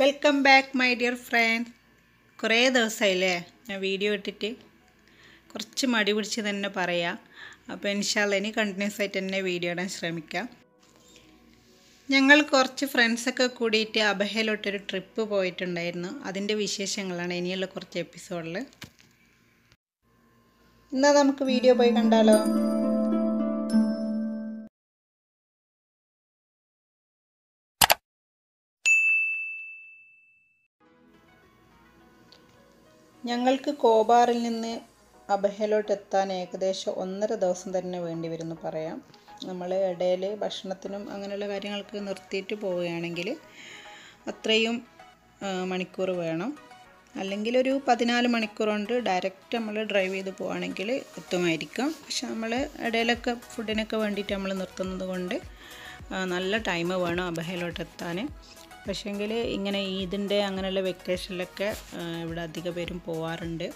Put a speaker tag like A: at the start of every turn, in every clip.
A: Welcome back my dear friend കുറേ ദിവസമായില്ലേ ഞാൻ വീഡിയോ ഇട്ടിട്ട്. കുറച്ച് മടി പിടിച്ച് തന്നെ പറയാം. അപ്പോൾ ഇൻഷാല്ല ഇനി കണ്ടിന്യൂസ് ആയിട്ട് തന്നെ വീഡിയോ ഇടാൻ ശ്രമിക്കാം. ഞങ്ങൾ കുറച്ച് ഫ്രണ്ട്സൊക്കെ കൂടിയിട്ട് അബഹയിലോട്ടൊരു ട്രിപ്പ് പോയിട്ടുണ്ടായിരുന്നു. അതിന്റെ വിശേഷങ്ങളാണ് ഇനിയുള്ള കുറച്ച് എപ്പിസോഡിൽ എന്നാൽ നമുക്ക് വീഡിയോ പോയി കണ്ടാലോ? ഞങ്ങൾക്ക് കോബാറിൽ നിന്ന് അബഹയിലോട്ട് എത്താൻ ഏകദേശം ഒന്നര ദിവസം തന്നെ വേണ്ടി വരുന്നു പറയാം. നമ്മൾ ഇടയിൽ ഭക്ഷണത്തിനും അങ്ങനെയുള്ള കാര്യങ്ങൾക്ക് നിർത്തിയിട്ട് പോവുകയാണെങ്കിൽ അത്രയും മണിക്കൂർ വേണം. അല്ലെങ്കിൽ ഒരു പതിനാല് മണിക്കൂർ കൊണ്ട് ഡയറക്റ്റ് നമ്മൾ ഡ്രൈവ് ചെയ്ത് പോവുകയാണെങ്കിൽ എത്തുമായിരിക്കും. പക്ഷെ നമ്മൾ ഇടയിലൊക്കെ ഫുഡിനൊക്കെ വേണ്ടിയിട്ട് നമ്മൾ നിർത്തുന്നത് കൊണ്ട് നല്ല ടൈം വേണം അബഹയിലോട്ട് എത്താൻ പക്ഷേങ്കിൽ ഇങ്ങനെ ഈദിന്റെ അങ്ങനെയുള്ള വെക്കേഷനിലൊക്കെ ഇവിടെ അധിക പേരും പോവാറുണ്ട്.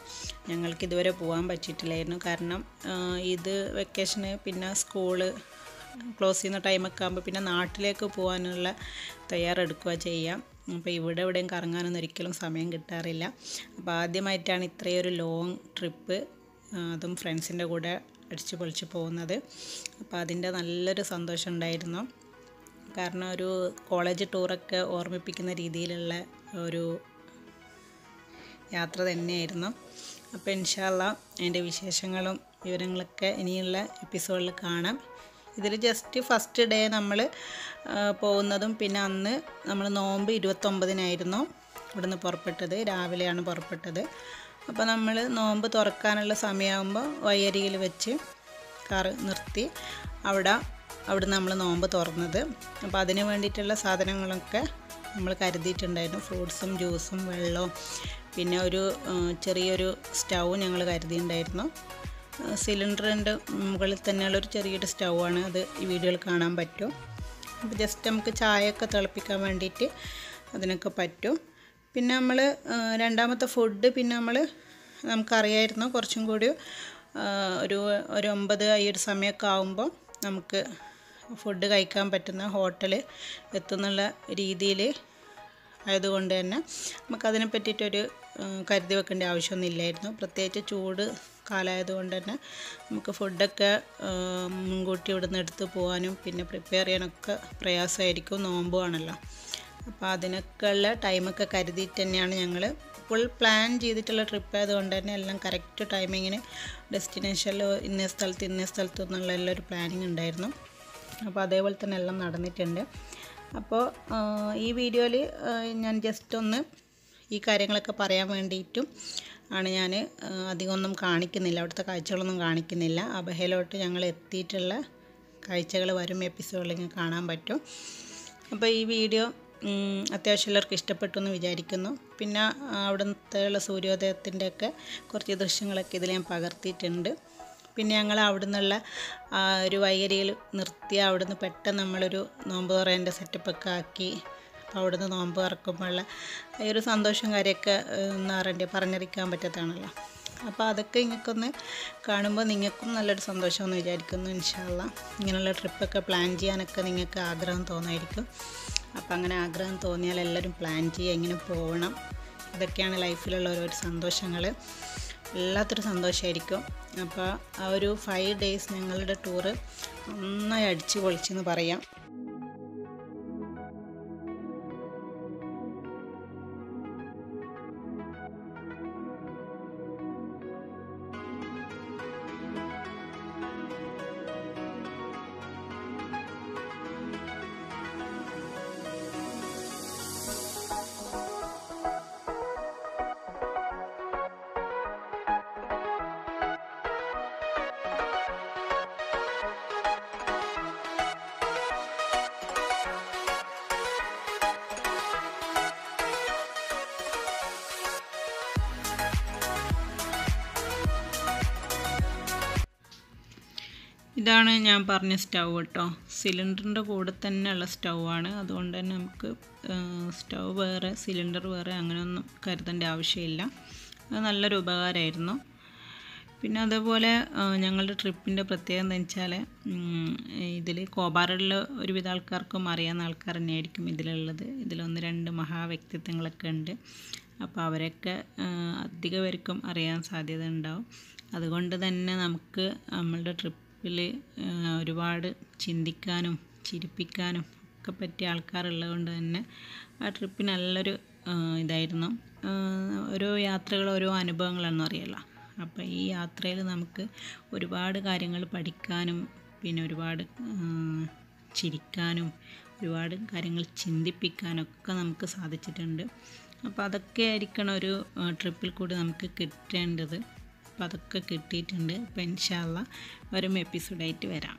A: ഞങ്ങൾക്ക് ഇതുവരെ പോകാൻ പറ്റിയിട്ടില്ലായിരുന്നു. കാരണം ഇത് വെക്കേഷന് പിന്നെ സ്കൂൾ ക്ലോസ് ചെയ്യുന്ന ടൈമൊക്കെ ആകുമ്പോൾ പിന്നെ നാട്ടിലേക്ക് പോകാനുള്ള തയ്യാറെടുക്കുക ചെയ്യാം. അപ്പോൾ ഇവിടെ എവിടെയും കറങ്ങാനൊന്നും ഒരിക്കലും സമയം കിട്ടാറില്ല. അപ്പോൾ ആദ്യമായിട്ടാണ് ഇത്രയൊരു ലോങ് ട്രിപ്പ് അതും ഫ്രണ്ട്സിന്റെ കൂടെ അടിച്ചു പൊളിച്ച് പോകുന്നത്. അപ്പോൾ അതിന്റെ നല്ലൊരു സന്തോഷം ഉണ്ടായിരുന്നു. കാരണം ഒരു കോളേജ് ടൂറൊക്കെ ഓർമ്മിപ്പിക്കുന്ന രീതിയിലുള്ള ഒരു യാത്ര തന്നെയായിരുന്നു. അപ്പോൾ ഇൻഷാല്ല അതിന്റെ വിശേഷങ്ങളും വിവരങ്ങളൊക്കെ ഇനിയുള്ള എപ്പിസോഡിൽ കാണാം. ഇതിൽ ജസ്റ്റ് ഫസ്റ്റ് ഡേ നമ്മൾ പോകുന്നതും പിന്നെ അന്ന് നമ്മൾ നോമ്പ് ഇരുപത്തൊമ്പതിനായിരുന്നു ഇവിടുന്ന് പുറപ്പെട്ടത് രാവിലെയാണ് പുറപ്പെട്ടത്. അപ്പോൾ നമ്മൾ നോമ്പ് തുറക്കാനുള്ള സമയമാകുമ്പോൾ വയ്യരിയിൽ വെച്ച് കാറ് നിർത്തി അവിടെ അവിടെ നമ്മൾ നോമ്പ് തുറന്നത്. അപ്പോൾ അതിന് വേണ്ടിയിട്ടുള്ള സാധനങ്ങളൊക്കെ നമ്മൾ കരുതിയിട്ടുണ്ടായിരുന്നു. ഫ്രൂട്ട്സും ജ്യൂസും വെള്ളവും. പിന്നെ ഒരു ചെറിയൊരു സ്റ്റൗ ഞങ്ങൾ കരുതിയിട്ടുണ്ടായിരുന്നു. സിലിണ്ടറിന്റെ മുകളിൽ തന്നെയുള്ളൊരു ചെറിയൊരു സ്റ്റൗ ആണ് അത് ഈ വീഡിയോയിൽ കാണാൻ പറ്റും. അപ്പോൾ ജസ്റ്റ് നമുക്ക് ചായയൊക്കെ തിളപ്പിക്കാൻ വേണ്ടിയിട്ട് അതിനൊക്കെ പറ്റും. പിന്നെ നമ്മൾ രണ്ടാമത്തെ ഫുഡ് പിന്നെ നമ്മൾ നമുക്കറിയായിരുന്നു കുറച്ചും കൂടി ഒരു ഒരു ഒമ്പത് ഈ ഒരു സമയമൊക്കെ ആകുമ്പോൾ നമുക്ക് ഫുഡ് കഴിക്കാൻ പറ്റുന്ന ഹോട്ടൽ എത്തുന്നുള്ള രീതിയിൽ ആയതുകൊണ്ട് തന്നെ നമുക്കതിനെ പറ്റിയിട്ടൊരു കരുതി വെക്കേണ്ട ആവശ്യമൊന്നും ഇല്ലായിരുന്നു പ്രത്യേകിച്ച് ചൂട് കാലമായതുകൊണ്ട് തന്നെ നമുക്ക് ഫുഡൊക്കെ മുൻകൂട്ടി ഇവിടുന്ന് എടുത്ത് പോകാനും പിന്നെ പ്രിപ്പയർ ചെയ്യാനൊക്കെ പ്രയാസമായിരിക്കും. നോമ്പുമാണല്ലോ അപ്പോൾ അതിനൊക്കെയുള്ള ടൈമൊക്കെ കരുതിയിട്ട് തന്നെയാണ് ഞങ്ങൾ ഫുൾ പ്ലാൻ ചെയ്തിട്ടുള്ള ട്രിപ്പ് ആയതുകൊണ്ട് തന്നെ എല്ലാം കറക്റ്റ് ടൈമിങ്ങിന് ഡെസ്റ്റിനേഷനിൽ ഇന്ന സ്ഥലത്ത് ഇന്ന സ്ഥലത്ത് എന്നുള്ള എല്ലാം ഒരു പ്ലാനിങ് ഉണ്ടായിരുന്നു. അപ്പോൾ അതേപോലെ തന്നെ എല്ലാം നടന്നിട്ടുണ്ട്. അപ്പോൾ ഈ വീഡിയോയിൽ ഞാൻ ജസ്റ്റ് ഒന്ന് ഈ കാര്യങ്ങളൊക്കെ പറയാൻ വേണ്ടിയിട്ടും ആണ് ഞാൻ അധികമൊന്നും കാണിക്കുന്നില്ല. അവിടുത്തെ കാഴ്ചകളൊന്നും കാണിക്കുന്നില്ല. അബഹയിലോട്ട് ഞങ്ങൾ എത്തിയിട്ടുള്ള കാഴ്ചകൾ വരും എപ്പിസോഡിൽ കാണാൻ പറ്റും. അപ്പോൾ ഈ വീഡിയോ അത്യാവശ്യം എല്ലാവർക്കും ഇഷ്ടപ്പെട്ടു എന്ന് വിചാരിക്കുന്നു. പിന്നെ അവിടുത്തെ സൂര്യോദയത്തിന്റെയൊക്കെ കുറച്ച് ദൃശ്യങ്ങളൊക്കെ ഇതിൽ ഞാൻ പകർത്തിയിട്ടുണ്ട്. പിന്നെ ഞങ്ങൾ അവിടെ നിന്നുള്ള ഒരു വൈകരിയിൽ നിർത്തി അവിടെ നിന്ന് പെട്ടെന്ന് നമ്മളൊരു നോമ്പ് തുറേന്റെ സെറ്റപ്പൊക്കെ ആക്കി അപ്പോൾ അവിടെ നിന്ന് നോമ്പ് തുറക്കുമ്പോഴുള്ള ഈ ഒരു സന്തോഷം കാര്യമൊക്കെ എന്താ പറയണ്ടേ പറഞ്ഞറിയിക്കാൻ പറ്റത്താണല്ലോ അപ്പോൾ അതൊക്കെ നിങ്ങൾക്കൊന്ന് കാണുമ്പോൾ നിങ്ങൾക്കും നല്ലൊരു സന്തോഷമെന്ന് വിചാരിക്കുന്നു ഇൻഷാല്ല ഇങ്ങനെയുള്ള ട്രിപ്പൊക്കെ പ്ലാൻ ചെയ്യാനൊക്കെ നിങ്ങൾക്ക് ആഗ്രഹം തോന്നായിരിക്കും. അപ്പോൾ അങ്ങനെ ആഗ്രഹം തോന്നിയാൽ എല്ലാവരും പ്ലാൻ ചെയ്യുക എങ്ങനെ പോകണം ഇതൊക്കെയാണ് ലൈഫിലുള്ള ഓരോ സന്തോഷങ്ങൾ വല്ലാത്തൊരു സന്തോഷമായിരിക്കും അപ്പോൾ ആ ഒരു ഫൈവ് ഡേയ്സ് ഞങ്ങളുടെ ടൂറ് നന്നായി അടിച്ചു പൊളിച്ചെന്ന് പറയാം. ഇതാണ് ഞാൻ പറഞ്ഞ സ്റ്റൗ കേട്ടോ. സിലിണ്ടറിന്റെ കൂടെ തന്നെയുള്ള സ്റ്റൗ ആണ്. അതുകൊണ്ട് തന്നെ നമുക്ക് സ്റ്റൗ വേറെ സിലിണ്ടർ വേറെ അങ്ങനെയൊന്നും കരുതേണ്ട ആവശ്യമില്ല. അത് നല്ലൊരു ഉപകാരമായിരുന്നു. പിന്നെ അതേപോലെ ഞങ്ങളുടെ ട്രിപ്പിന്റെ പ്രത്യേകത എന്താ വെച്ചാൽ ഇതിൽ കോബാറിലുള്ള ഒരുവിധ ആൾക്കാർക്കും അറിയാവുന്ന ആൾക്കാർ തന്നെയായിരിക്കും ഇതിലുള്ളത്. ഇതിലൊന്ന് രണ്ട് മഹാവ്യക്തിത്വങ്ങളൊക്കെ ഉണ്ട്. അപ്പോൾ അവരൊക്കെ അധിക പേർക്കും അറിയാൻ സാധ്യത ഉണ്ടാവും. അതുകൊണ്ട് തന്നെ നമുക്ക് നമ്മളുടെ ട്രിപ്പിൽ ഒരുപാട് ചിന്തിക്കാനും ചിരിപ്പിക്കാനും ഒക്കെ പറ്റിയ ആൾക്കാരുള്ളത് കൊണ്ട് തന്നെ ആ ട്രിപ്പ് നല്ലൊരു ഇതായിരുന്നു. ഓരോ യാത്രകൾ ഓരോ അനുഭവങ്ങളാണെന്ന് അറിയില്ല അപ്പോൾ ഈ യാത്രയിൽ നമുക്ക് ഒരുപാട് കാര്യങ്ങൾ പഠിക്കാനും പിന്നെ ഒരുപാട് ചിരിക്കാനും ഒരുപാട് കാര്യങ്ങൾ ചിന്തിപ്പിക്കാനൊക്കെ നമുക്ക് സാധിച്ചിട്ടുണ്ട്. അപ്പോൾ അതൊക്കെ ആയിരിക്കണം ഒരു ട്രിപ്പിൽ കൂടി നമുക്ക് കിട്ടേണ്ടത്. അപ്പോൾ അതൊക്കെ കിട്ടിയിട്ടുണ്ട്. അപ്പോൾ ഇൻഷാല്ല വരും എപ്പിസോഡായിട്ട് വരാം.